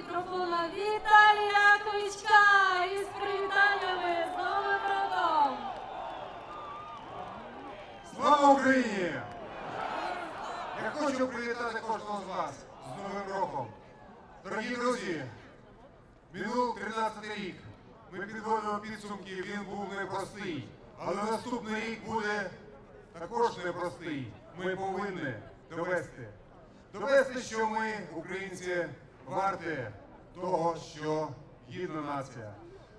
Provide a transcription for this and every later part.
мікрофона Віталія Кличка із привітаннями з Новим роком! Слава Україні! Я хочу привітати кожного з вас з Новим роком. Дорогі друзі, минув 13 рік. Ми підводимо підсумки, він був непростий. Але наступний рік буде також непростий. Ми повинні довести. Довести, що ми, українці, варті того, що гідна нація.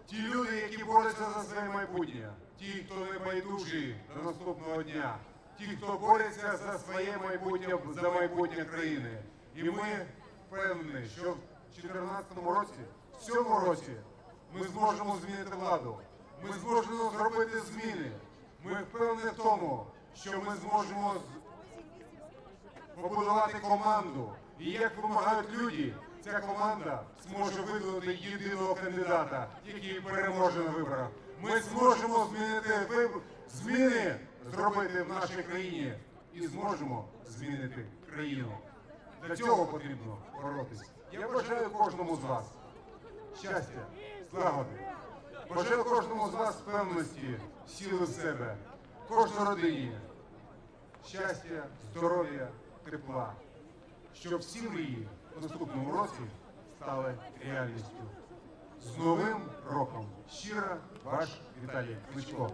Ті люди, які борються за своє майбутнє, ті, хто не байдужі до наступного дня, ті, хто бореться за своє майбутнє, за майбутнє країни. І ми впевнені, що в 2014 році, в цьому році, ми зможемо змінити владу. Ми зможемо зробити зміни. Ми впевнені в тому, що ми зможемо побудувати команду. І як вимагають люди, ця команда зможе видалити єдиного кандидата, який переможе на виборах. Ми зможемо змінити виб- зміни зробити в нашій країні і зможемо змінити країну. Для цього потрібно боротися. Я бажаю кожному з вас щастя, злагоди. Бажаю кожному з вас впевненості, сили в себе, кожній родині щастя, здоров'я, тепла, щоб всі мрії в наступному році стали реальністю. З Новим роком! Щиро ваш Віталій Кличко.